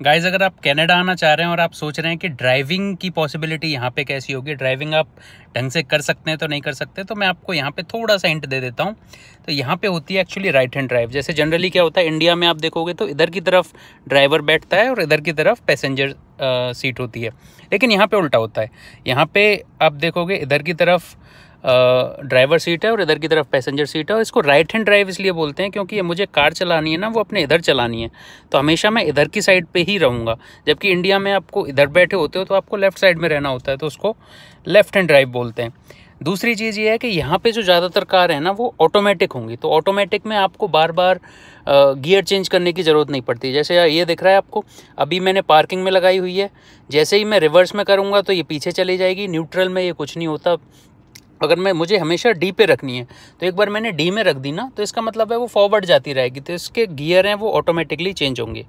Guys अगर आप Canada आना चाह रहे हैं और आप सोच रहे हैं कि ड्राइविंग की पॉसिबिलिटी यहाँ पे कैसी होगी ड्राइविंग आप ढंग से कर सकते हैं तो नहीं कर सकते तो मैं आपको यहाँ पे थोड़ा सा हिंट दे देता हूँ। तो यहाँ पे होती है एक्चुअली राइट हैंड ड्राइव जैसे जनरली क्या होता है इंडिया में आप देखोगे तो इधर की तरफ़ ड्राइवर बैठता है और इधर की तरफ़ पैसेंजर सीट होती है। लेकिन यहाँ पर उल्टा होता है। यहाँ पर आप देखोगे इधर की तरफ़ ड्राइवर सीट है और इधर की तरफ़ पैसेंजर सीट है और इसको राइट हैंड ड्राइव इसलिए बोलते हैं क्योंकि ये मुझे कार चलानी है ना, वो अपने इधर चलानी है। तो हमेशा मैं इधर की साइड पे ही रहूँगा। जबकि इंडिया में आपको इधर बैठे होते हो तो आपको लेफ़्ट साइड में रहना होता है तो उसको लेफ़्ट हैंड ड्राइव बोलते हैं। दूसरी चीज़ ये है कि यहाँ पे जो ज़्यादातर कार है ना, वो ऑटोमेटिक होंगी। तो ऑटोमेटिक में आपको बार बार गियर चेंज करने की ज़रूरत नहीं पड़ती। जैसे ये दिख रहा है आपको, अभी मैंने पार्किंग में लगाई हुई है। जैसे ही मैं रिवर्स में करूँगा तो ये पीछे चली जाएगी। न्यूट्रल में ये कुछ नहीं होता। अगर मैं, मुझे हमेशा डी पे रखनी है तो एक बार मैंने डी में रख दी ना तो इसका मतलब है वो फॉरवर्ड जाती रहेगी तो इसके गियर हैं वो ऑटोमेटिकली चेंज होंगे।